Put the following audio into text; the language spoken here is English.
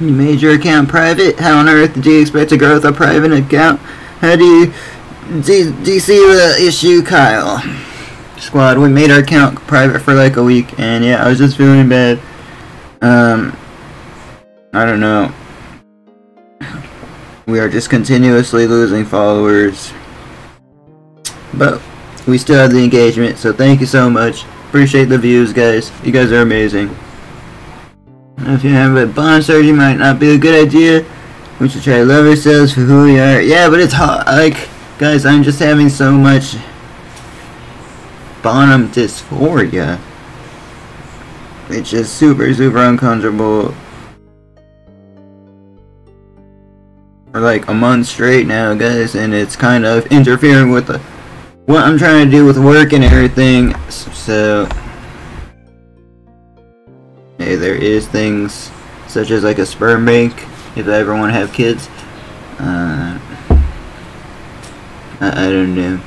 You made your account private? How on earth do you expect to grow with a private account? How do you... Do, do you see the issue, Kyle? Squad, we made our account private for like a week, and yeah, I was just feeling bad. Um... I don't know. We are just continuously losing followers. But we still have the engagement, so thank you so much. Appreciate the views, guys. You guys are amazing. If you have a bond surgery, might not be a good idea. We should try to love ourselves for who we are. Yeah, but it's hot. Like, guys, I'm just having so much bottom dysphoria. It's just super, super uncomfortable. For like a month straight now, guys, and it's kind of interfering with the what I'm trying to do with work and everything. So, there is things such as like a sperm bank if I ever want to have kids. Uh, I, I don't know.